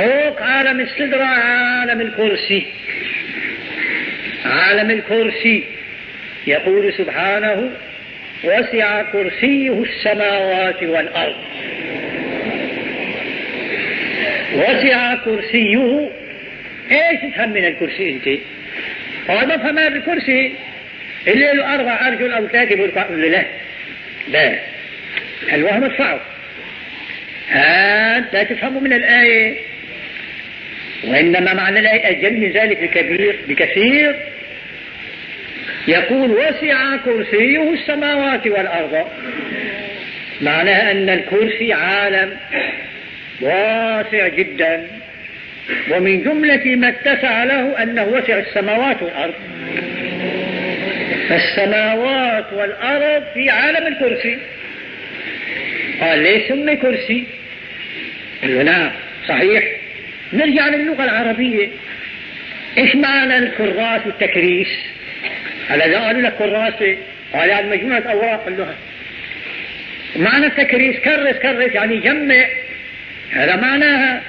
فوق عالم السدرة عالم الكرسي. عالم الكرسي. يقول سبحانه وسع كرسيه السماوات والأرض. وسع كرسيه. إيش تفهم من الكرسي أنت؟ هو ما فهم الكرسي. اللي له أربع أرجل أو ثلاثة بيقول لا لا. الوهم الصعب. هذا تفهموا من الآية. وإنما معنى الآية من ذلك بكبير بكثير يقول وسع كرسيه السماوات والأرض معناها أن الكرسي عالم واسع جدا ومن جملة ما اتسع له أنه وسع السماوات والأرض. فالسماوات والأرض في عالم الكرسي. قال ليش سمي كرسي قال نعم صحيح. نرجع للغة العربية. إيش معنى الكراس والتكريس؟ هلا إذا قالوا لك كراسة قال يعني مجموعة أوراق قال له معنى التكريس كرس كرس يعني جمع. هذا معناها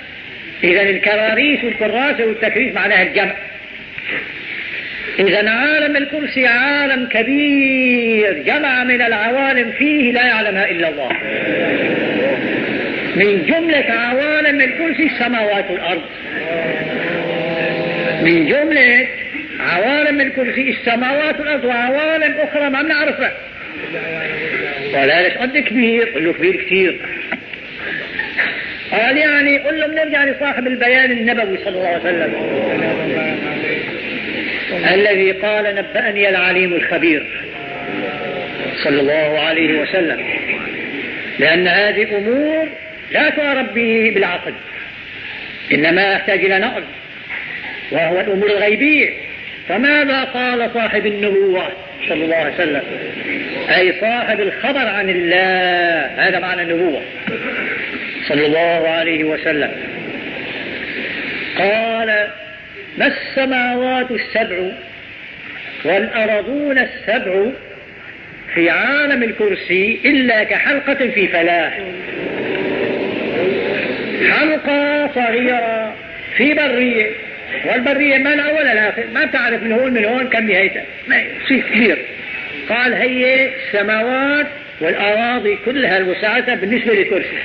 إذا الكراريس والكراسة والتكريس معناها الجمع. إذا عالم الكرسي عالم كبير جمع من العوالم فيه لا يعلمها إلا الله. من جملة عوالم الكرسي السماوات والأرض. من جملة عوالم الكرسي السماوات والأرض وعوالم أخرى ما بنعرفها. ولا ليش قد كبير قل له كبير كثير. قال يعني قل له بنرجع لصاحب البيان النبوي صلى الله عليه وسلم. الذي قال نبأني العليم الخبير صلى الله عليه وسلم. لأن هذه أمور لا تعرف بالعقل إنما يحتاج إلى نقل وهو الأمور الغيبية. فماذا قال صاحب النبوة صلى الله عليه وسلم؟ أي صاحب الخبر عن الله هذا معنى النبوة صلى الله عليه وسلم. قال ما السماوات السبع والأرضون السبع في عالم الكرسي إلا كحلقة في فلاح؟ حلقة صغيرة في برية. والبرية ما الأول الآخر ما بتعرف من هون من هون كم نهايتها شيء كثير قال هي السماوات والأراضي كلها المساعدة بالنسبة للكرسي